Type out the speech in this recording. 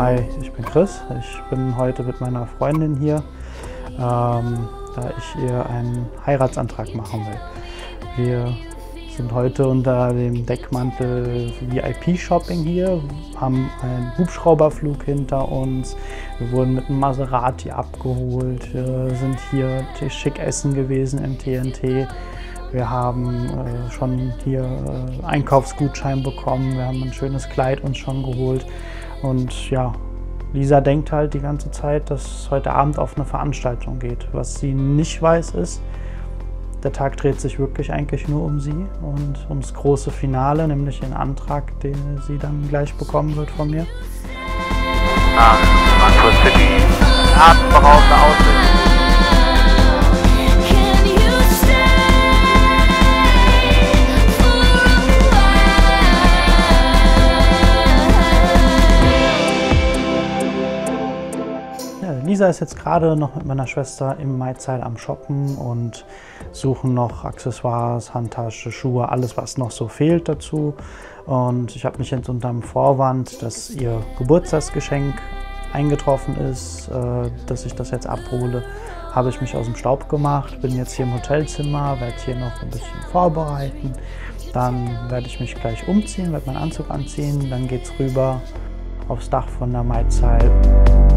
Hi, ich bin Chris. Ich bin heute mit meiner Freundin hier, ähm, da ich ihr einen Heiratsantrag machen will. Wir sind heute unter dem Deckmantel VIP-Shopping hier, haben einen Hubschrauberflug hinter uns, wir wurden mit einem Maserati abgeholt, wir sind hier schick essen gewesen im TNT. Wir haben äh, schon hier äh, Einkaufsgutschein bekommen, wir haben ein schönes Kleid uns schon geholt und ja, Lisa denkt halt die ganze Zeit, dass es heute Abend auf eine Veranstaltung geht. Was sie nicht weiß ist, der Tag dreht sich wirklich eigentlich nur um sie und ums große Finale, nämlich den Antrag, den sie dann gleich bekommen wird von mir. Nach Frankfurt City, atemberaubende Aussicht. Lisa ist jetzt gerade noch mit meiner Schwester im Maizeil am Shoppen und suchen noch Accessoires, Handtasche, Schuhe, alles was noch so fehlt dazu. Und ich habe mich jetzt unter dem Vorwand, dass ihr Geburtstagsgeschenk eingetroffen ist, äh, dass ich das jetzt abhole, habe ich mich aus dem Staub gemacht, bin jetzt hier im Hotelzimmer, werde hier noch ein bisschen vorbereiten. Dann werde ich mich gleich umziehen, werde meinen Anzug anziehen, dann geht es rüber aufs Dach von der Maizeil.